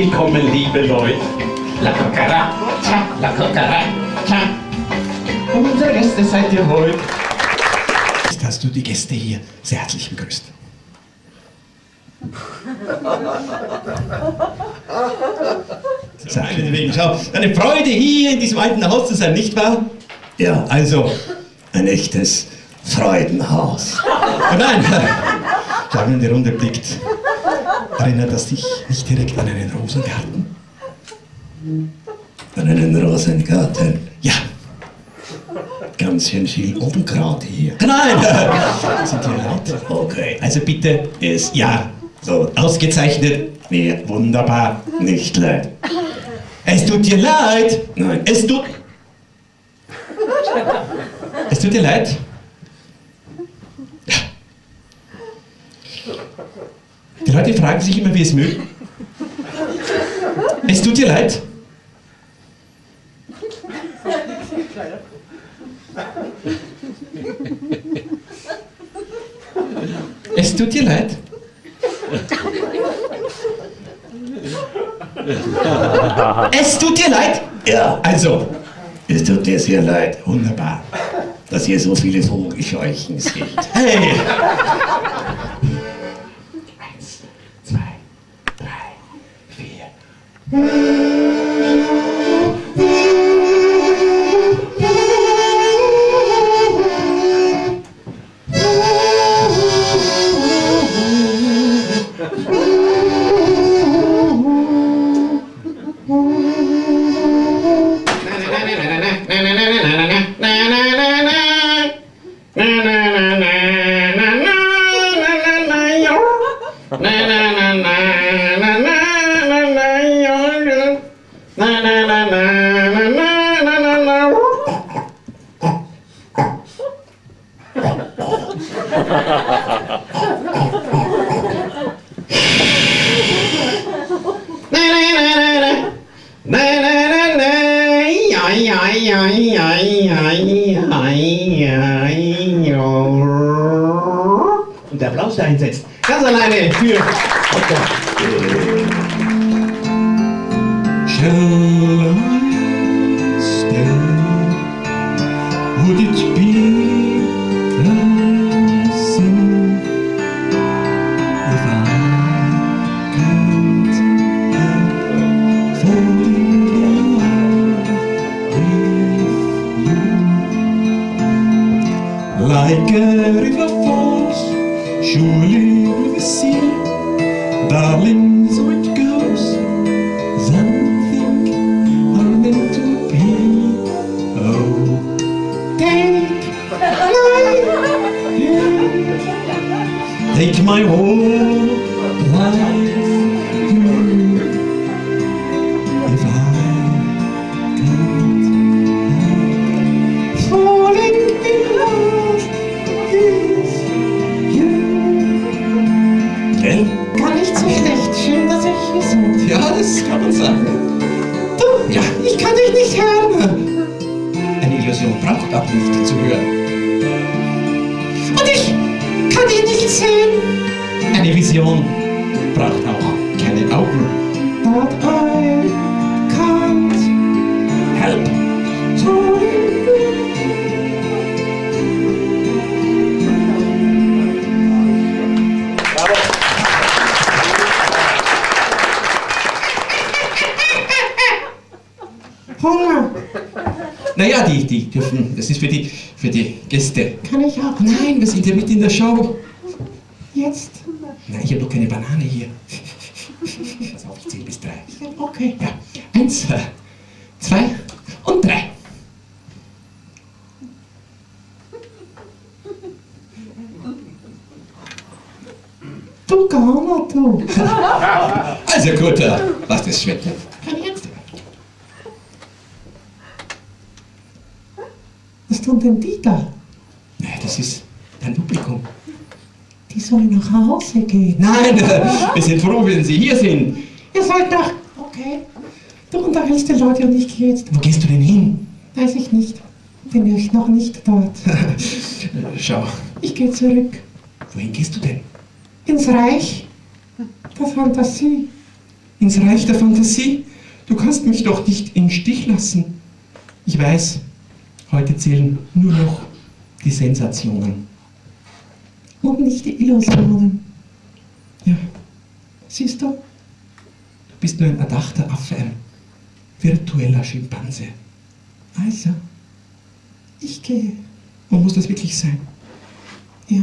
willkommen, liebe Leute. La cucaracha, la cucaracha. Und unsere Gäste seid ihr heute. Jetzt hast du die Gäste hier sehr herzlich begrüßt. Seinetwegen, schau, eine Freude hier in diesem alten Haus zu sein, nicht wahr? Ja, also ein echtes Freudenhaus. Oh nein, schau, wenn die Runde blickt, erinnert das dich nicht direkt an einen Rosengarten? An einen Rosengarten? Ja. Ganz schön viel Unkraut hier. Nein, sind die Leute? Okay, also bitte, ist ja, so ausgezeichnet, mir wunderbar, nicht leid. Es tut dir leid. Nein, es tut. Es tut dir leid. Die Leute fragen sich immer, wie es mögen. Es tut dir leid. Es tut dir leid. Es tut dir leid? Ja, also, es tut dir sehr leid. Wunderbar, dass ihr so viele Vogelscheuchen seht. Hey! Hey! Und der Applaus, der einsetzt. Ganz alleine für Otto. Shall sehen. Eine Vision braucht auch keine Augen. But I can't Help! Hunger. Naja, die, die dürfen, das ist für die, für die Gäste. Kann ich auch? Nein, wir sind ja mit in der Show. Jetzt? Nein, ich habe noch keine Banane hier. Pass auf, ich zähle bis drei. Okay. Ja, eins, äh, zwei und drei. Du Gauner, du. Also gut, äh, lass das schmecken. Kein Ernst. Was tun denn die da? Nein, das ist dein Publikum. Die sollen nach Hause gehen. Nein, wir sind froh, wenn Sie hier sind. Ihr sollt nach. Okay. Du unterhältst die Leute und ich gehe jetzt. Wo gehst du denn hin? Weiß ich nicht. Bin ich noch nicht dort. Schau, Ich gehe zurück. wohin gehst du denn? Ins Reich der Fantasie. ins Reich der Fantasie. Du kannst mich doch nicht im Stich lassen. Ich weiß, heute zählen nur noch die Sensationen. Und nicht die Illusionen. Ja, siehst du? Du bist nur ein erdachter Affe, ein virtueller Schimpanse. Also, ich gehe. Und muss das wirklich sein? Ja.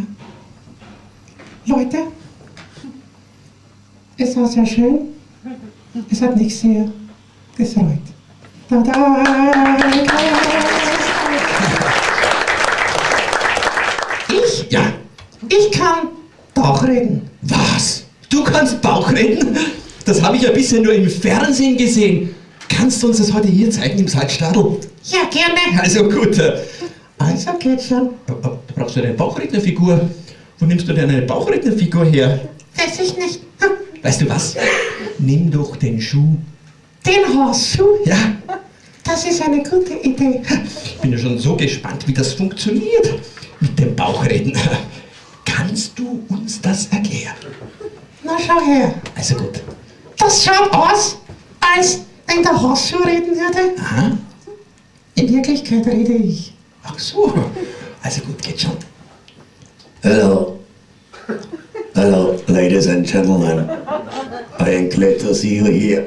Leute, es war sehr schön. Es hat mich sehr gefreut. Da, da, Ich? Ja, Ich kann Bauch reden. was? Du kannst Bauch reden? Das habe ich ja bisher nur im Fernsehen gesehen. Kannst du uns das heute hier zeigen im Salzstadel? Ja, gerne. Also gut. äh, Also geht schon. Da brauchst du eine Bauchrednerfigur. Wo nimmst du denn eine Bauchrednerfigur her? Weiß ich nicht. Hm, Weißt du was? Nimm doch den Schuh. Den Hausschuh, Ja, das ist eine gute Idee. ich bin ja schon so gespannt, wie das funktioniert mit dem Bauchreden. Kannst du uns das erklären? Na schau her. Also gut. Das schaut aus, als wenn der Hausschuh reden würde. Aha. In Wirklichkeit rede ich. Ach so. Also gut, geht schon. Hello. Hello, ladies and gentlemen. I am glad to see you here.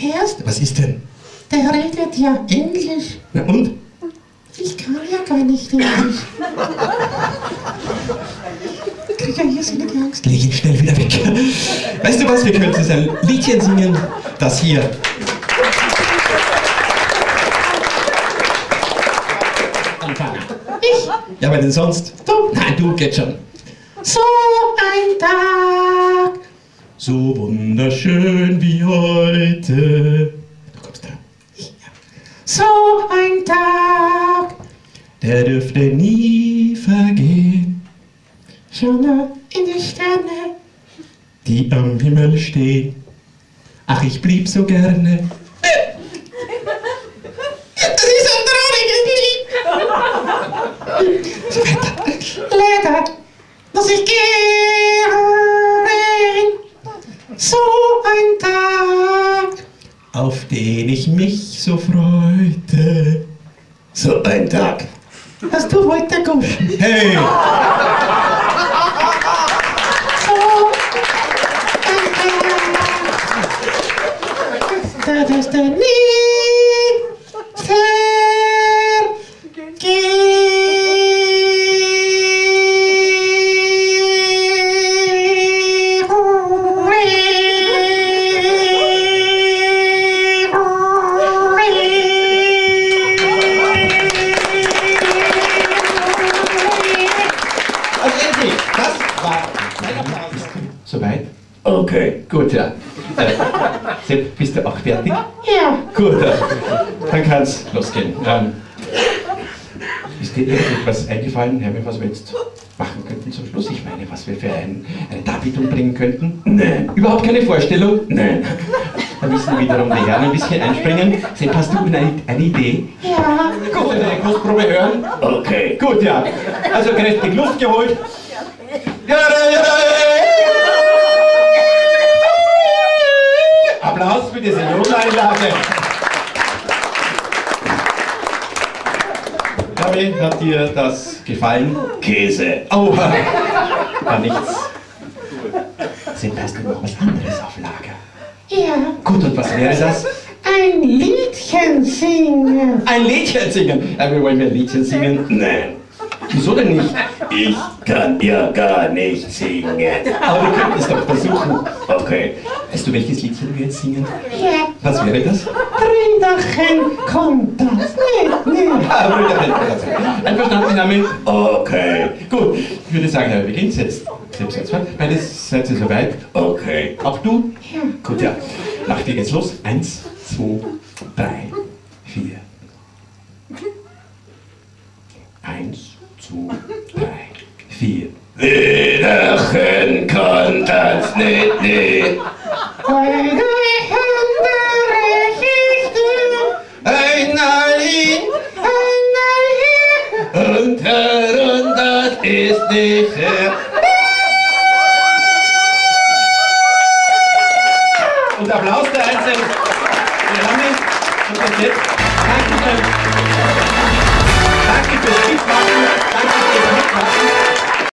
Erst, Was ist denn? der redet ja Englisch. Na und? Ich kann ja gar nicht Englisch. Ich krieg ja irrsinnige Angst. Leg ihn schnell wieder weg. Weißt du was, wir jetzt ein Liedchen singen, das hier. Anfangen. Ich, Ja, aber denn sonst? du, Nein, du, geht schon. so ein Tag. So wunderschön wie heute. Du kommst dran. So ein Tag. Der dürfte nie vergehen, Schau nur in die Sterne. die am Himmel stehen. Ach, ich blieb so gerne. Das ist ein trauriges Lied. Leider muss ich gehen. So ein Tag. auf den ich mich so freute. So ein Tag. Hast du heute guschen? Hey! Tag. Okay. Gut, ja. Äh, Sepp, bist du auch fertig? Ja, Gut, äh, dann kann's losgehen. Ähm, ist dir irgendetwas eingefallen, Herr, was wir jetzt machen könnten zum Schluss? Ich meine, was wir für ein, eine Darbietung bringen könnten? Nein. Überhaupt keine Vorstellung? Nein. Da müssen wiederum die Herren ein bisschen einspringen. Sepp, hast du eine, eine Idee? ja. Gut, eine Kostprobe hören? Okay. Gut, ja. Also kräftig Luft geholt. Ja, ja, ja, Applaus für diese Jodeinlage. Gabi, hat dir das gefallen? Käse. Oh, war nichts. Sepp, hast du noch was anderes auf Lager? Ja, Gut, und was wäre das? ein Liedchen singen. Ein Liedchen singen. Ja, wir wollen ein Liedchen singen. Nein. Wieso denn nicht? Ich kann ja gar nicht singen. Aber wir könnten es doch versuchen. Okay. Weißt du, welches Liedchen wir jetzt singen? Ja, Was wäre das? Brüderchen, kommt das nicht, nicht. Ah, Einverstanden damit? Okay. Gut, ich würde sagen, wir beginnen jetzt. Selbst jetzt, beide seid ihr soweit? Okay. Auch du? Ja. Gut, ja. Nach dir geht's los. Eins, zwei, drei, vier. Eins, zwei, drei, vier. Wiederchen kann das nicht, nicht. Eine andere Richtung, Einmal hin einmal hier. und her und das ist nicht her. Und Applaus